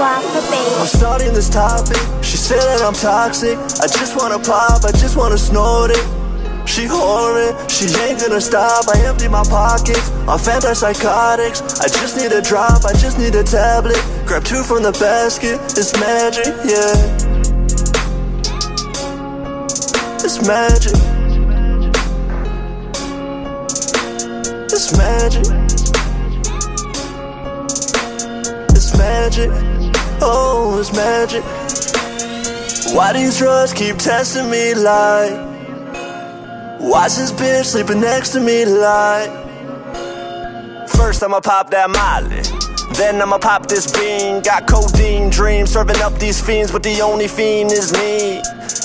Swap the I'm bass. starting this topic. She said that I'm toxic. I just wanna pop, I just wanna snort it. She horrid, she ain't gonna stop. I empty my pockets off antipsychotics. I just need a drop, I just need a tablet. Grab two from the basket, it's magic, yeah. It's magic. It's magic. It's magic. Oh, it's magic. Why these drugs keep testing me like? Why's this bitch sleeping next to me like? First I'ma pop that molly. Then I'ma pop this bean. Got codeine dreams, serving up these fiends, but the only fiend is me.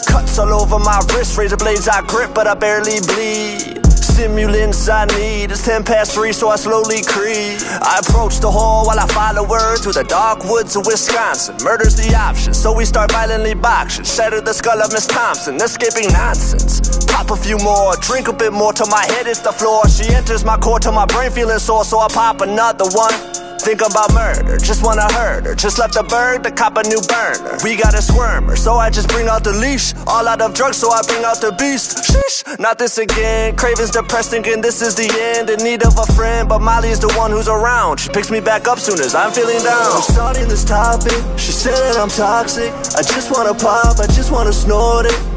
Cuts all over my wrist, razor blades I grip, but I barely bleed. Stimulants I need. It's 10 past 3, so I slowly creep. I approach the hall while I follow her through the dark woods of Wisconsin. Murder's the option, so we start violently boxing. Shatter the skull of Miss Thompson, escaping nonsense. Pop a few more, drink a bit more till my head hits the floor. She enters my core till my brain feeling sore, so I pop another one. Think about murder, just wanna hurt her. Just left a bird to cop a new burner. We got a squirmer, so I just bring out the leash. All out of drugs, so I bring out the beast. Sheesh, not this again. Cravings depressed, thinking this is the end. In need of a friend, but Molly is the one who's around. She picks me back up soon as I'm feeling down. I'm starting this topic. She said that I'm toxic. I just wanna pop, I just wanna snort it.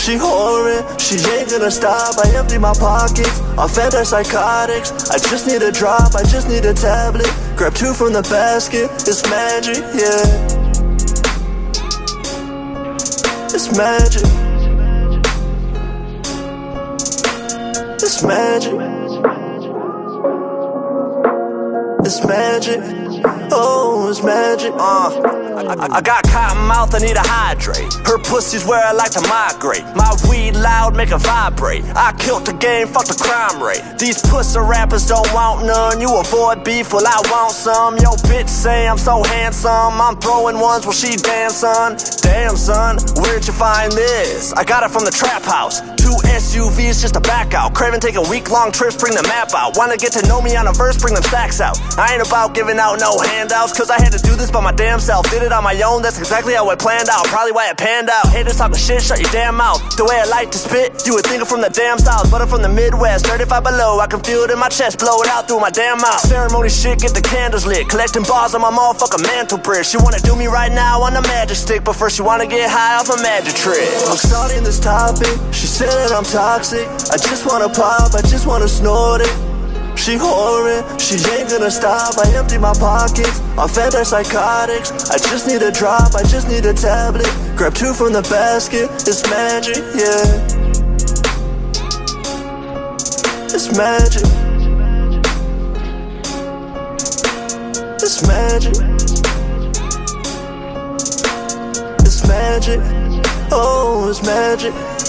She horrid, she ain't gonna stop. I empty my pockets off antipsychotics. I just need a drop, I just need a tablet. Grab two from the basket, it's magic, yeah. It's magic. It's magic. It's magic. Oh, it's magic. Uh, I, I got cotton mouth, I need to hydrate. Her pussy's where I like to migrate. My weed loud, make it vibrate. I killed the game, fuck the crime rate. These pussy rappers don't want none. You avoid beef, well, I want some. Yo, bitch say I'm so handsome. I'm throwing ones while she dance, son. Damn, son, where'd you find this? I got it from the trap house. Two SUVs just to back out. Craving taking week long trips, bring the map out. Wanna get to know me on a verse, bring them stacks out. I ain't about giving out no handouts, cause I had to do this by my damn self. Did it on my own, that's exactly how it planned out. Probably why it panned out. Haters talking shit, shut your damn mouth. The way I like to spit, you would think from the damn south, but I'm from the Midwest. 35 below, I can feel it in my chest, blow it out through my damn mouth. Ceremony shit, get the candles lit. Collecting bars on my motherfucking mantle bridge. She wanna do me right now on the magic stick, but first she wanna get high off a magic trick. I'm starting this topic. She said that I'm toxic. I just wanna pop, I just wanna snort it. She horrid, she ain't gonna stop. I empty my pockets off antipsychotics. I just need a drop, I just need a tablet. Grab two from the basket, it's magic, yeah. It's magic. It's magic. It's magic. Oh, it's magic.